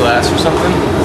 glass or something?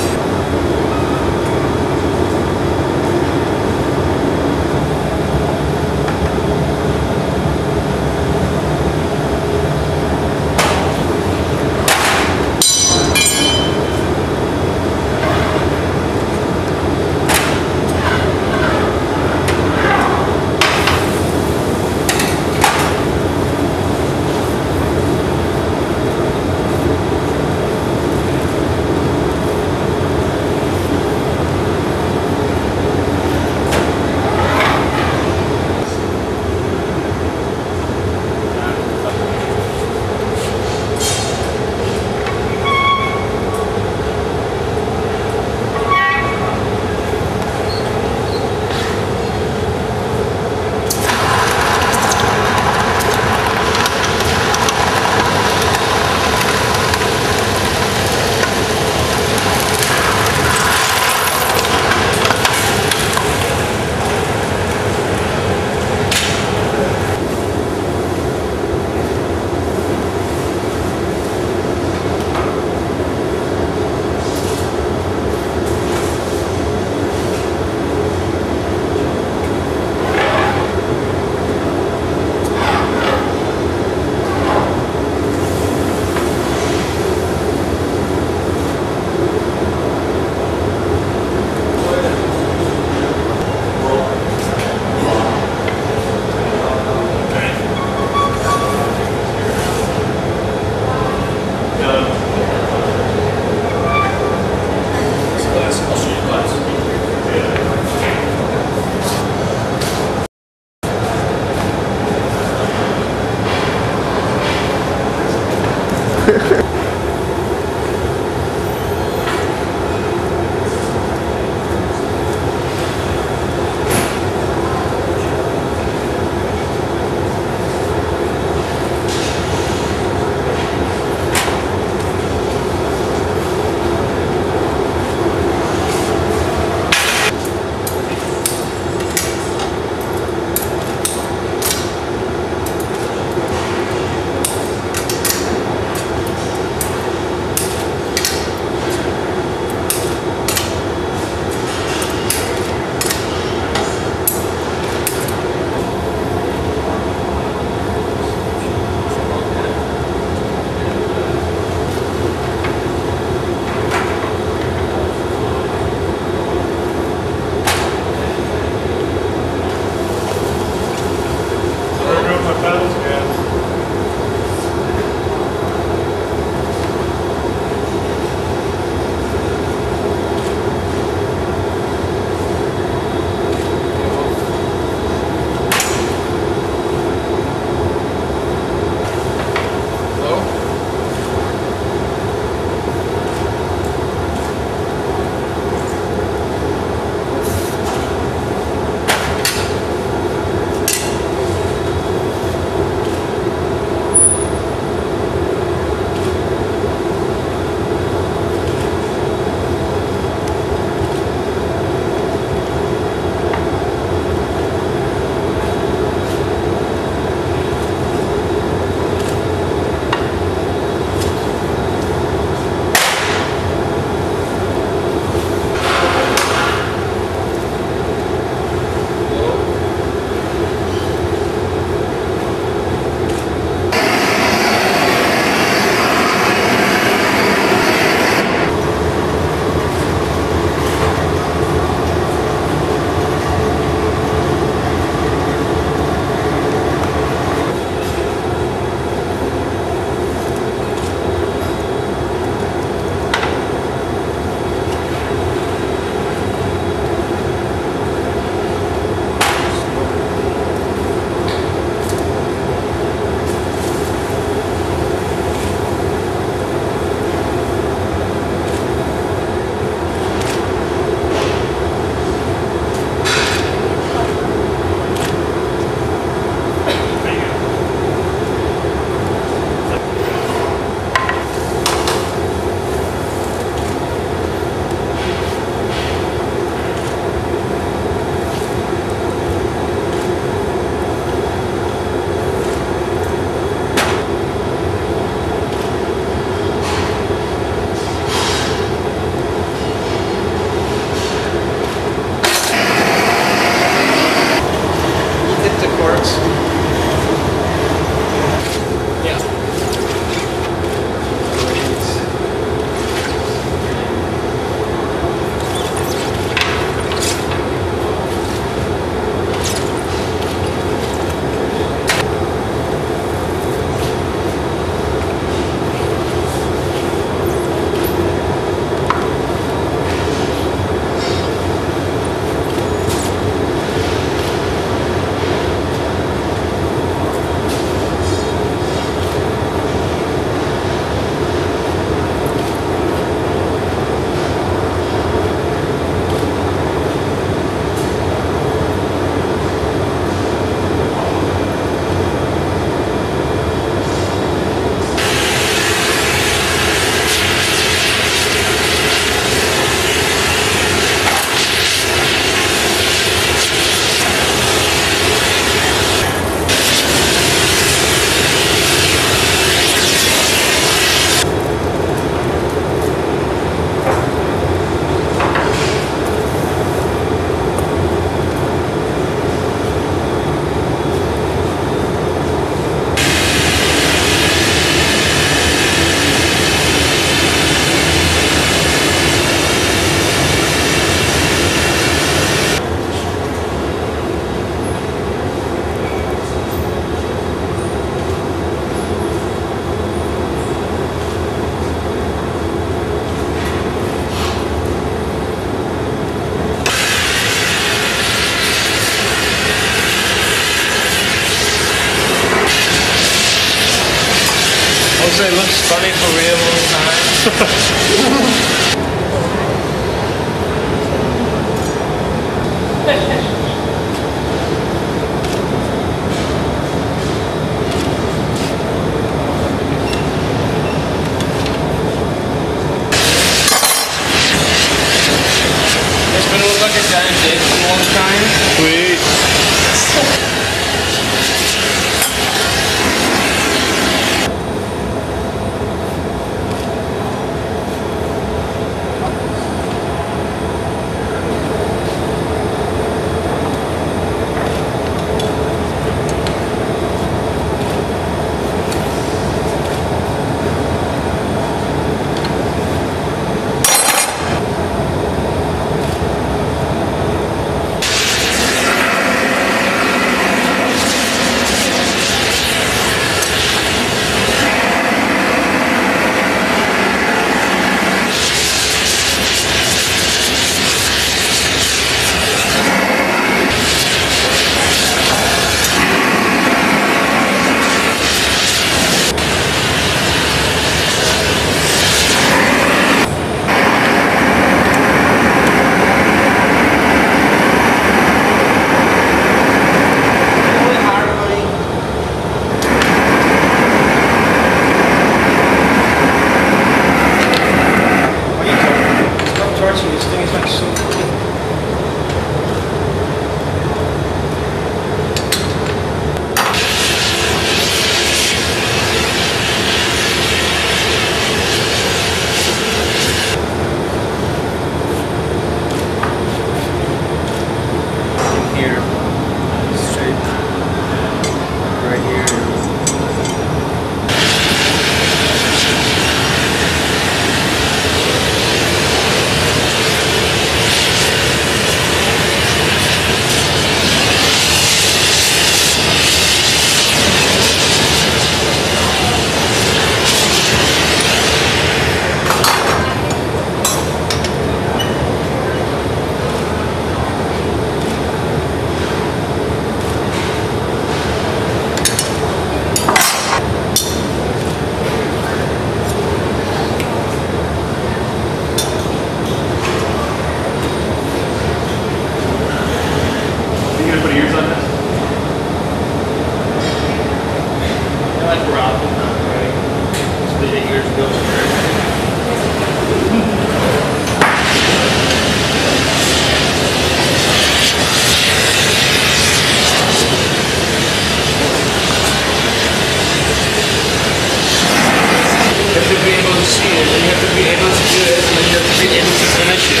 is an issue.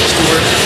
Just to work